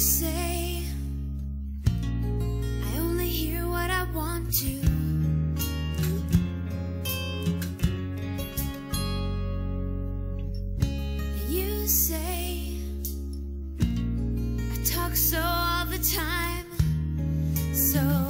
say I only hear what I want to. You say I talk so all the time So